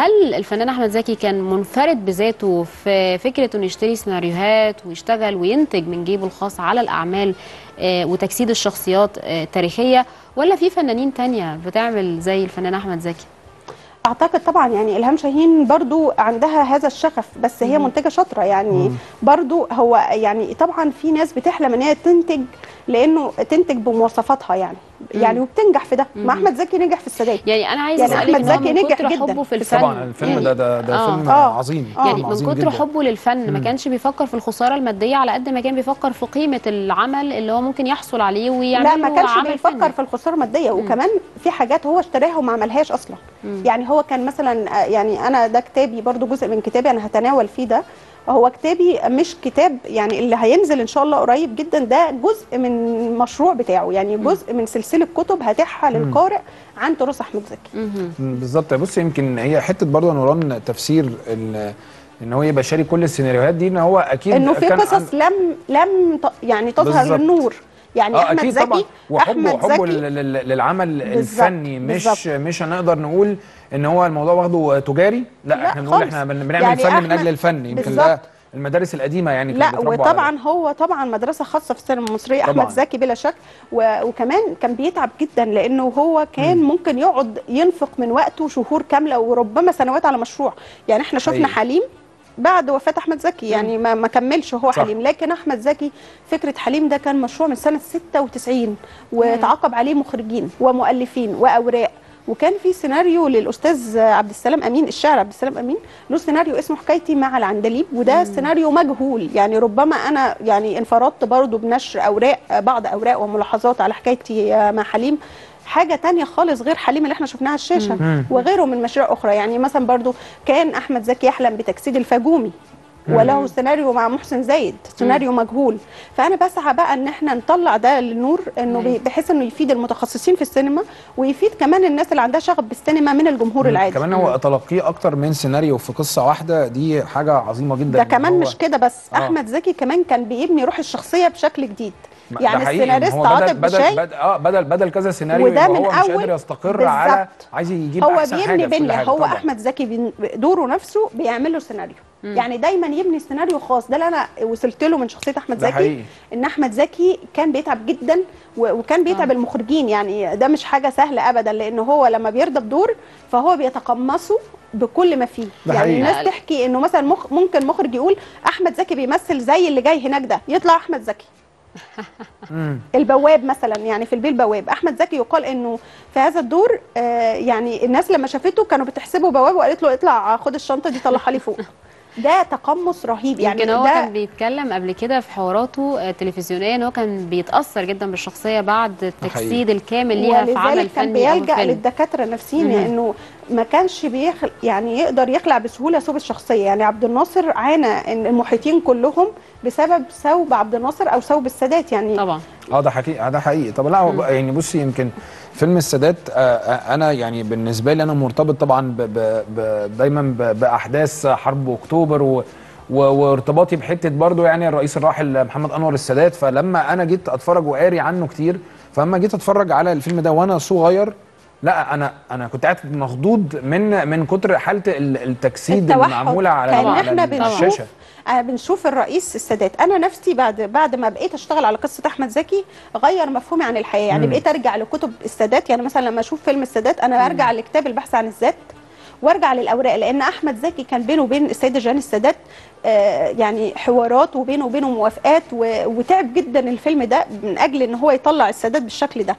هل الفنان أحمد زكي كان منفرد بذاته في فكرة إنه يشتري سيناريوهات ويشتغل وينتج من جيبه الخاص على الأعمال آه، وتجسيد الشخصيات آه، التاريخيه ولا في فنانين تانية بتعمل زي الفنان أحمد زكي؟ أعتقد طبعا يعني إلهام شاهين برضو عندها هذا الشغف بس هي منتجة شاطرة يعني. برضو هو يعني طبعا في ناس بتحلم إن هي تنتج لأنه تنتج بمواصفاتها يعني. يعني وبتنجح في ده. ما أحمد زكي نجح في السادات. يعني أنا عايزة يعني أسألك هو زكي من نجح كتر جداً حبه في الفن. طبعا الفيلم يعني- ده ده ده آه. فيلم آه. عظيم آه. يعني من كتر. حبه للفن ما كانش بيفكر في الخسارة المادية على قد ما كان بيفكر في قيمة العمل اللي هو ممكن يحصل عليه ويعمل لا ما كانش بيفكر فني. في الخسارة المادية. وكمان في حاجات هو اشتراها وما عملهاش أصلا. يعني هو كان مثلا آه، يعني أنا ده كتابي برضو جزء من كتابي أنا هتناول فيه ده. هو كتابي مش كتاب يعني اللي هينزل إن شاء الله قريب جدا ده جزء من المشروع بتاعه يعني جزء من سلسلة كتب هتحها للقارئ عن تراث أحمد زكي. بالظبط. بص يمكن هي حتة برضه نوران تفسير ال- إن هو يبقى شاري كل السيناريوهات دي إن هو أكيد إنه في قصص لم لم ت- يعني تظهر بالظبط. للنور. يعني آه أحمد زكي وحبه أحمد زكي لل- لل- للعمل الفني مش بالظبط. مش هنقدر نقول إن هو الموضوع واخده تجاري لا, لا إحنا بنقول. إحنا بن- بنعمل يعني فن من أجل الفن يمكن. ده المدارس القديمة يعني لا على وطبعا ده. هو طبعا مدرسة خاصة في السينما المصرية طبعاً. احمد زكي بلا شك و- وكمان كان بيتعب جدا لأنه هو كان مم. ممكن يقعد ينفق من وقته شهور كاملة وربما سنوات على مشروع يعني إحنا شفنا. حليم بعد وفاة أحمد زكي يعني ما, ما كملش هو صح. حليم. لكن أحمد زكي فكرة حليم ده كان مشروع من سنة 96 وتعاقب عليه مخرجين ومؤلفين وأوراق. وكان في سيناريو للأستاذ عبد السلام أمين الشاعر عبد السلام أمين له سيناريو اسمه حكايتي مع العندليب وده سيناريو مجهول. يعني ربما أنا يعني انفردت برضو بنشر أوراق بعض أوراق وملاحظات على حكايتي مع حليم. حاجة تانية خالص غير حليم اللي إحنا شفناها على الشاشة مم. وغيره من مشاريع أخرى. يعني مثلا برضو كان أحمد زكي يحلم بتجسيد الفاجومي وله سيناريو مع محسن زايد سيناريو مجهول. فأنا بسعى بقى إن إحنا نطلع ده للنور إنه بحيث إنه يفيد المتخصصين في السينما ويفيد كمان الناس اللي عندها شغف بالسينما من الجمهور العادي. كمان هو تلقيه أكتر من سيناريو في قصة واحدة دي حاجة عظيمة جدا. ده كمان مش كده بس. آه. أحمد زكي كمان كان بيبني روح الشخصية بشكل جديد. يعني السيناريست عاطف بدل بشاي بدل بدل آه بدل بدل كذا سيناريو وده من هو مش قادر يستقر على بالظبط. عايز يجيب هو أحسن بيبني بنيه هو طبعاً. أحمد زكي دوره نفسه بيعمل له سيناريو يعني دايما يبني سيناريو خاص ده اللي أنا وصلت له من شخصية أحمد زكي حقيقي. إن أحمد زكي كان بيتعب جدا وكان بيتعب المخرجين يعني ده مش حاجة سهلة ابدا لأن هو لما بيرضى بدور فهو بيتقمصه بكل ما فيه يعني حقيقي. الناس تحكي إنه مثلا مخ ممكن مخرج يقول أحمد زكي بيمثل زي اللي جاي هناك ده يطلع أحمد زكي مم. البواب مثلا يعني في البيه البواب أحمد زكي يقال إنه في هذا الدور آه يعني الناس لما شافته كانوا بتحسبه بواب وقالت له اطلع خد الشنطة دي طلعها لي فوق. ده تقمص رهيب. يعني يمكن هو ده كان بيتكلم قبل كده في حواراته آه، التلفزيونيه إن هو كان بيتأثر جدا بالشخصية بعد التجسيد الكامل ليها في عمل كان فني أو بيلجأ للدكاترة النفسيين. لأنه ما كانش بيخل يعني يقدر يخلع بسهولة ثوب الشخصية. يعني عبد الناصر عانى إن المحيطين كلهم بسبب ثوب عبد الناصر أو ثوب السادات. يعني طبعا. آه ده حقيقي ده حقيقي. طب لا يعني بصي يمكن فيلم السادات آه، آه، أنا يعني بالنسبة لي أنا مرتبط طبعا ب ب ب دايما بأحداث حرب أكتوبر و و- وارتباطي بحتة برضو يعني الرئيس الراحل محمد أنور السادات. فلما أنا جيت أتفرج وقاري عنه كتير فلما جيت أتفرج على الفيلم ده وأنا صغير لا أنا أنا كنت قاعد مخضوض من من كتر حالة ال- التجسيد اللي التوحد. معموله على كان على إحنا بنشوف الشاشة. آه بنشوف الرئيس السادات. أنا نفسي بعد بعد ما بقيت أشتغل على قصة أحمد زكي غير مفهومي عن الحياة. يعني مم. بقيت أرجع لكتب السادات. يعني مثلا لما أشوف فيلم السادات أنا أرجع لكتاب البحث عن الذات وأرجع للأوراق. لأن أحمد زكي كان بينه وبين السيدة جان السادات آه يعني حوارات وبينه وبينه موافقات وتعب جدا الفيلم ده من أجل إن هو يطلع السادات بالشكل ده.